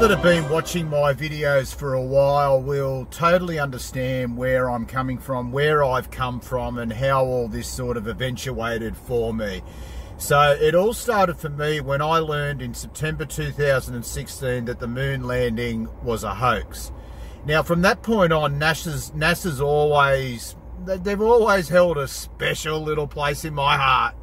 that have been watching my videos for a while will totally understand where I'm coming from, where I've come from, and how all this sort of eventuated for me. So it all started for me when I learned in September 2016 that the moon landing was a hoax. Now, from that point on, NASA's, NASA's always, they've always held a special little place in my heart,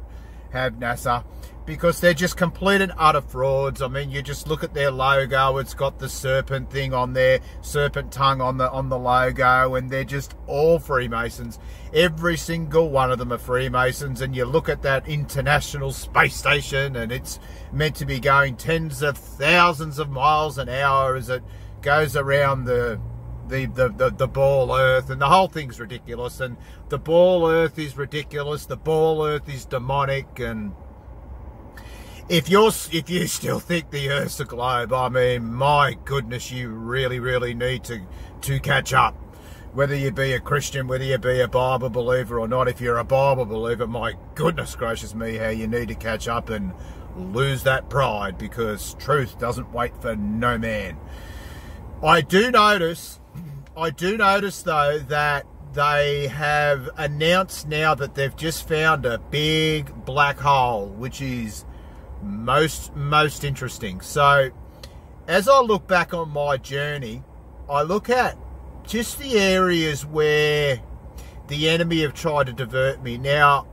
have NASA because they're just complete and utter frauds. I mean, you just look at their logo; it's got the serpent thing on there, serpent tongue on the on the logo, and they're just all Freemasons. Every single one of them are Freemasons. And you look at that international space station, and it's meant to be going tens of thousands of miles an hour as it goes around the the, the, the, the, ball earth and the whole thing's ridiculous and the ball earth is ridiculous the ball earth is demonic and if you're if you still think the Earth's a globe, I mean, my goodness, you really, really need to to catch up. Whether you be a Christian, whether you be a Bible believer or not, if you're a Bible believer, my goodness gracious me, how you need to catch up and lose that pride because truth doesn't wait for no man. I do notice, I do notice though that they have announced now that they've just found a big black hole, which is most most interesting. So as I look back on my journey, I look at just the areas where the enemy have tried to divert me. Now,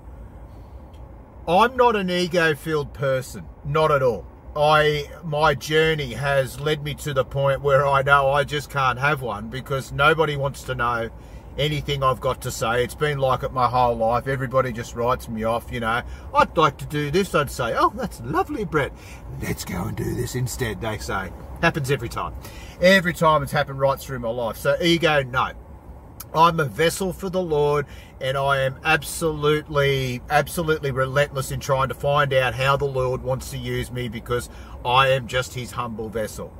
I'm not an ego-filled person, not at all. I my journey has led me to the point where I know I just can't have one because nobody wants to know anything I've got to say. It's been like it my whole life. Everybody just writes me off, you know. I'd like to do this. I'd say, oh, that's lovely, Brett. Let's go and do this instead, they say. Happens every time. Every time it's happened right through my life. So ego, no. I'm a vessel for the Lord and I am absolutely, absolutely relentless in trying to find out how the Lord wants to use me because I am just his humble vessel.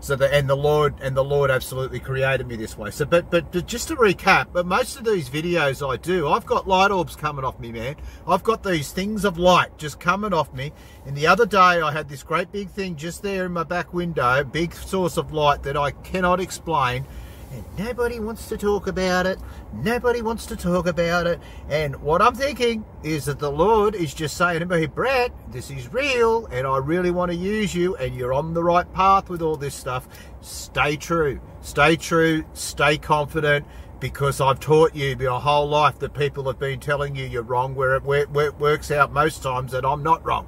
So the and the Lord and the Lord absolutely created me this way. So but but, but just to recap, but most of these videos I do, I've got light orbs coming off me, man. I've got these things of light just coming off me. And the other day I had this great big thing just there in my back window, big source of light that I cannot explain and nobody wants to talk about it. Nobody wants to talk about it. And what I'm thinking is that the Lord is just saying to me, Brett, this is real, and I really want to use you, and you're on the right path with all this stuff. Stay true. Stay true. Stay confident. Because I've taught you your whole life that people have been telling you you're wrong, where it, where it works out most times that I'm not wrong.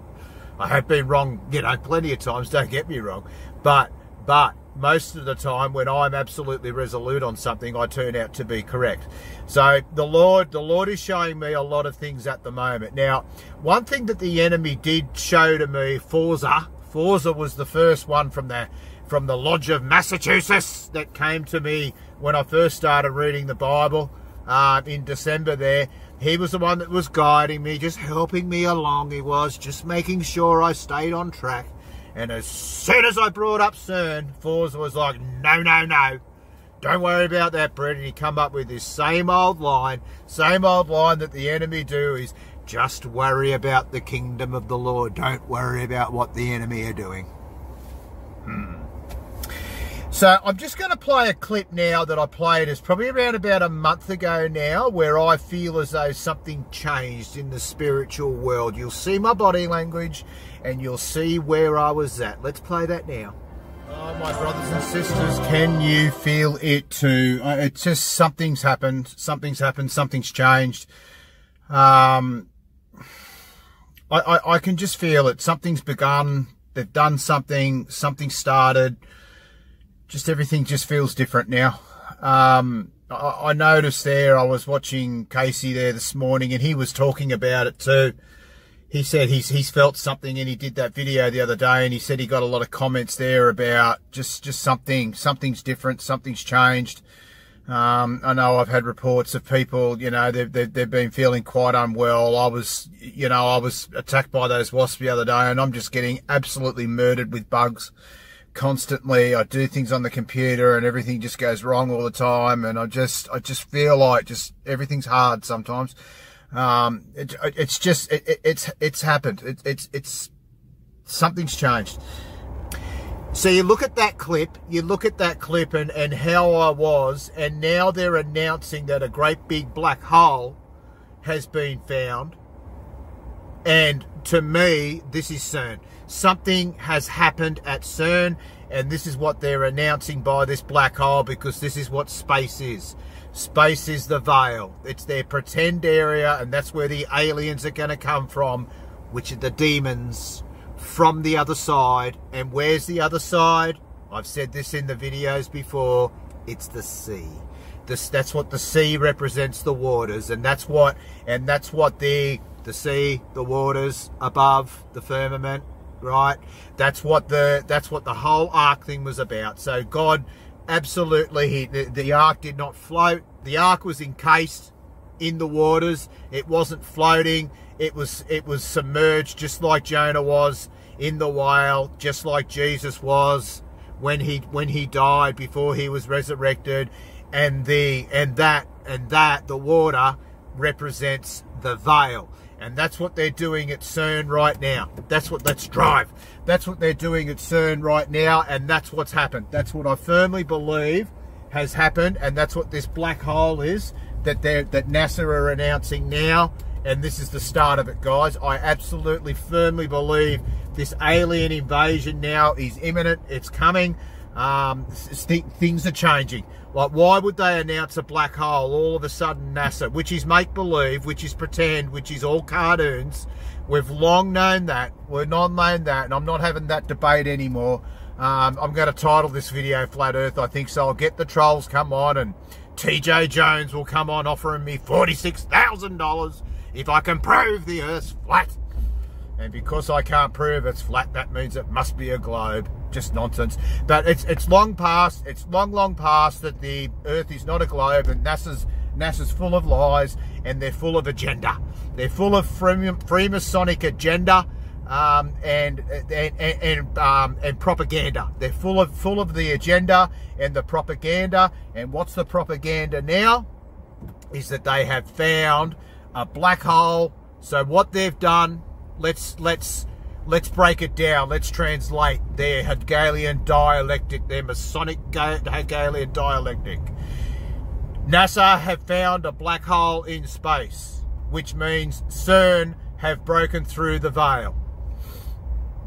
I have been wrong, you know, plenty of times, don't get me wrong. But, but, most of the time when I'm absolutely resolute on something, I turn out to be correct. So the Lord, the Lord is showing me a lot of things at the moment. Now, one thing that the enemy did show to me, Forza, Forza was the first one from the from the Lodge of Massachusetts that came to me when I first started reading the Bible uh, in December. There, he was the one that was guiding me, just helping me along. He was just making sure I stayed on track. And as soon as I brought up CERN, Forza was like, no, no, no. Don't worry about that, Brett. And he come up with this same old line, same old line that the enemy do is just worry about the kingdom of the Lord. Don't worry about what the enemy are doing. Hmm. So I'm just going to play a clip now that I played. It's probably around about a month ago now where I feel as though something changed in the spiritual world. You'll see my body language and you'll see where I was at. Let's play that now. Oh, my brothers and sisters, can you feel it too? Uh, it's just something's happened. Something's happened. Something's changed. Um, I, I, I can just feel it. Something's begun. They've done something. Something started just everything just feels different now. Um, I, I noticed there, I was watching Casey there this morning and he was talking about it too. He said he's, he's felt something and he did that video the other day and he said he got a lot of comments there about just, just something, something's different, something's changed. Um, I know I've had reports of people, you know, they've, they've, they've, been feeling quite unwell. I was, you know, I was attacked by those wasps the other day and I'm just getting absolutely murdered with bugs constantly. I do things on the computer and everything just goes wrong all the time. And I just, I just feel like just everything's hard sometimes. Um, it, it's just, it, it's, it's happened. It, it's, it's, something's changed. So you look at that clip, you look at that clip and, and how I was, and now they're announcing that a great big black hole has been found. And to me, this is CERN. Something has happened at CERN, and this is what they're announcing by this black hole because this is what space is. Space is the veil. It's their pretend area, and that's where the aliens are going to come from, which are the demons from the other side. And where's the other side? I've said this in the videos before. It's the sea. This, that's what the sea represents the waters, and that's what and that's what the the sea, the waters above the firmament, right? That's what the that's what the whole ark thing was about. So God absolutely he, the, the ark did not float. The ark was encased in the waters. It wasn't floating. It was it was submerged just like Jonah was in the whale, just like Jesus was when he when he died before he was resurrected, and the and that and that the water represents the veil. And that's what they're doing at CERN right now. That's what, let's drive. That's what they're doing at CERN right now, and that's what's happened. That's what I firmly believe has happened, and that's what this black hole is that they that NASA are announcing now. And this is the start of it, guys. I absolutely firmly believe this alien invasion now is imminent. It's coming. Um, things are changing. Like, why would they announce a black hole all of a sudden, NASA, which is make believe, which is pretend, which is all cartoons? We've long known that. We've not known that, and I'm not having that debate anymore. Um, I'm going to title this video Flat Earth, I think, so I'll get the trolls come on and TJ Jones will come on offering me $46,000 if I can prove the Earth's flat. And because I can't prove it's flat, that means it must be a globe. Just nonsense. But it's it's long past, it's long, long past that the Earth is not a globe and NASA's NASA's full of lies and they're full of agenda. They're full of Freemasonic agenda um, and and and, um, and propaganda. They're full of full of the agenda and the propaganda. And what's the propaganda now? Is that they have found a black hole. So what they've done let's let's let's break it down. Let's translate their Hegelian dialectic, their Masonic Hegelian dialectic. NASA have found a black hole in space, which means CERN have broken through the veil.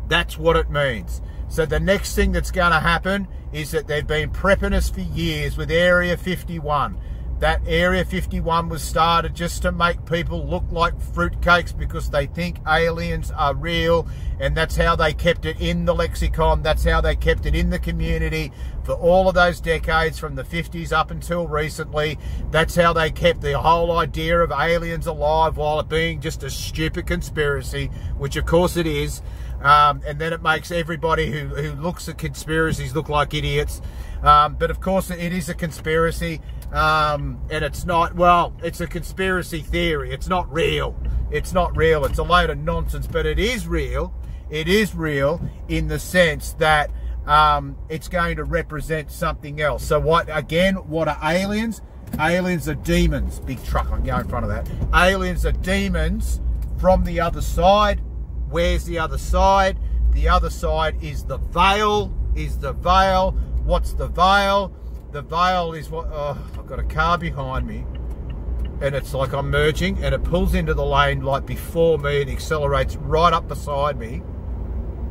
That's what it means. So the next thing that's going to happen is that they've been prepping us for years with Area 51 that Area 51 was started just to make people look like fruitcakes because they think aliens are real, and that's how they kept it in the lexicon. That's how they kept it in the community for all of those decades from the 50s up until recently. That's how they kept the whole idea of aliens alive while it being just a stupid conspiracy, which of course it is. Um, and then it makes everybody who, who looks at conspiracies look like idiots. Um, but of course, it is a conspiracy. Um, and it's not, well, it's a conspiracy theory. It's not real. It's not real. It's a load of nonsense, but it is real. It is real in the sense that um, it's going to represent something else. So, what, again, what are aliens? Aliens are demons. Big truck, I can go in front of that. Aliens are demons from the other side. Where's the other side? The other side is the veil, is the veil. What's the veil? The veil is what oh, I've got a car behind me and it's like I'm merging and it pulls into the lane like before me and accelerates right up beside me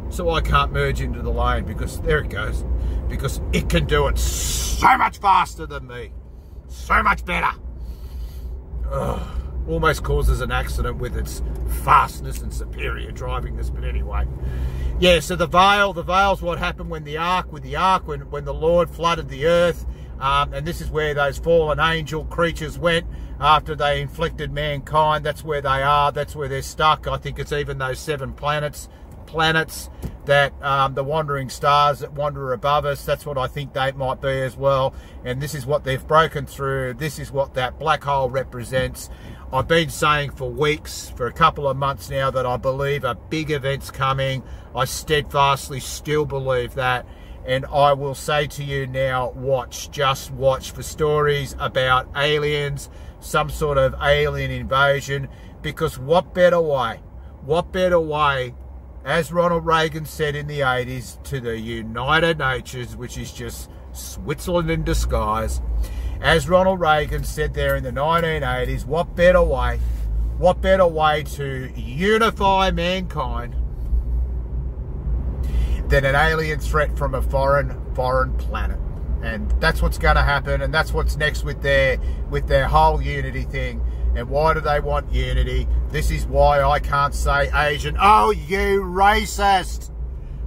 so I can't merge into the lane because there it goes because it can do it so much faster than me so much better Ugh, almost causes an accident with its fastness and superior drivingness but anyway yeah, so the veil, the veil's what happened when the ark, with the ark, when, when the Lord flooded the earth. Um, and this is where those fallen angel creatures went after they inflicted mankind. That's where they are. That's where they're stuck. I think it's even those seven planets, planets that um, the wandering stars that wander above us. That's what I think they might be as well. And this is what they've broken through. This is what that black hole represents. I've been saying for weeks, for a couple of months now, that I believe a big event's coming. I steadfastly still believe that. And I will say to you now, watch, just watch for stories about aliens, some sort of alien invasion, because what better way, what better way as Ronald Reagan said in the 80s, to the United Nations, which is just Switzerland in disguise. As Ronald Reagan said there in the 1980s, what better way, what better way to unify mankind than an alien threat from a foreign foreign planet? And that's what's going to happen, and that's what's next with their with their whole unity thing. And why do they want unity? This is why I can't say Asian. Oh, you racist!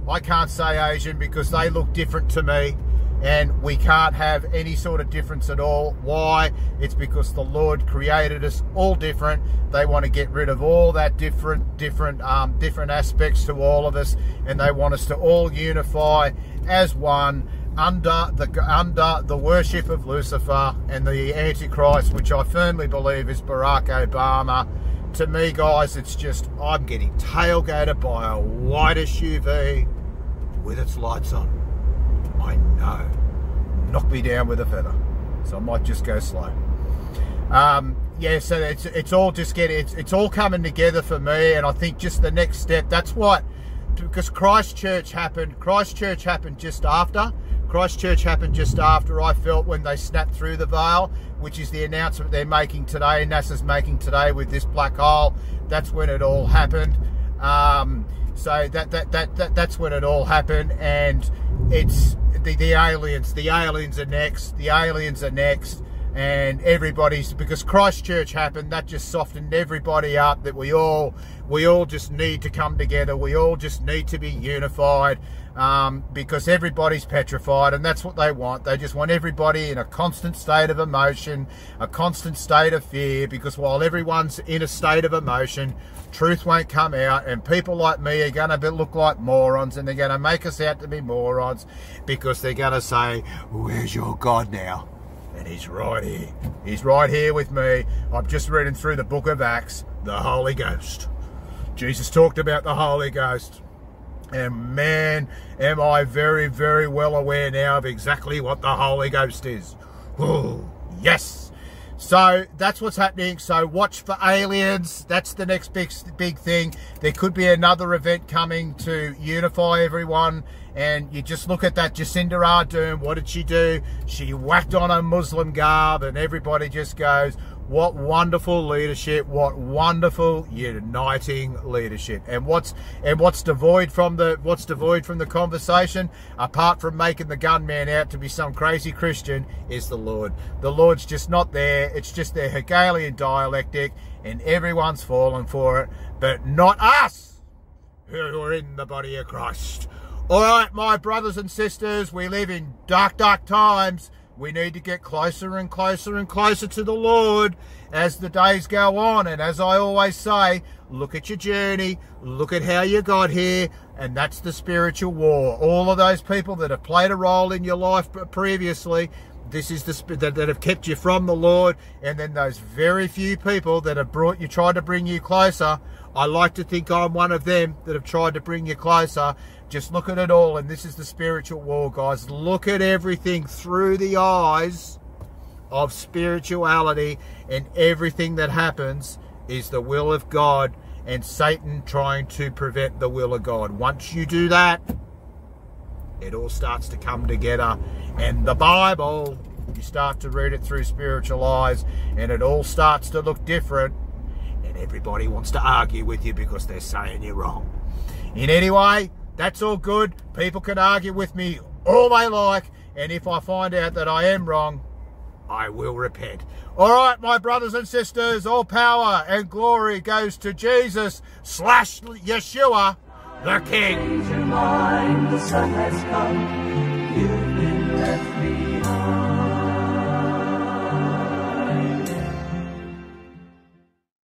I can't say Asian because they look different to me and we can't have any sort of difference at all. Why? It's because the Lord created us all different. They want to get rid of all that different, different, um, different aspects to all of us, and they want us to all unify as one under the under the worship of Lucifer and the Antichrist, which I firmly believe is Barack Obama. To me, guys, it's just I'm getting tailgated by a white SUV with its lights on. I know, knock me down with a feather, so I might just go slow. Um, yeah, so it's it's all just getting it's it's all coming together for me, and I think just the next step. That's what because Christchurch happened. Christchurch happened just after Christchurch happened just after I felt when they snapped through the veil, which is the announcement they're making today, NASA's making today with this black hole. That's when it all happened. Um, so that, that, that, that, that's when it all happened. And it's the, the aliens. The aliens are next. The aliens are next and everybody's because Christchurch happened that just softened everybody up that we all we all just need to come together. We all just need to be unified um, because everybody's petrified and that's what they want. They just want everybody in a constant state of emotion a constant state of fear because while everyone's in a state of emotion truth won't come out and people like me are going to look like morons and they're going to make us out to be morons because they're going to say where's your God now and he's right here. He's right here with me. I've just reading through the book of Acts, the Holy Ghost. Jesus talked about the Holy Ghost. And man, am I very, very well aware now of exactly what the Holy Ghost is. Oh, yes. So that's what's happening. So watch for aliens. That's the next big big thing. There could be another event coming to unify everyone. And you just look at that Jacinda Ardern. What did she do? She whacked on a Muslim garb, and everybody just goes, what wonderful leadership what wonderful uniting leadership and what's and what's devoid from the what's devoid from the conversation apart from making the gunman out to be some crazy christian is the lord the lord's just not there it's just their hegelian dialectic and everyone's fallen for it but not us who are in the body of christ all right my brothers and sisters we live in dark dark times we need to get closer and closer and closer to the Lord as the days go on. And as I always say, look at your journey, look at how you got here, and that's the spiritual war. All of those people that have played a role in your life previously, this is the that, that have kept you from the Lord, and then those very few people that have brought you, tried to bring you closer. I like to think I'm one of them that have tried to bring you closer. Just look at it all, and this is the spiritual war, guys. Look at everything through the eyes of spirituality, and everything that happens is the will of God and Satan trying to prevent the will of God. Once you do that, it all starts to come together. And the Bible, you start to read it through spiritual eyes, and it all starts to look different. And everybody wants to argue with you because they're saying you're wrong. In any way, that's all good. People can argue with me all they like. And if I find out that I am wrong, I will repent. All right, my brothers and sisters, all power and glory goes to Jesus slash Yeshua, the King.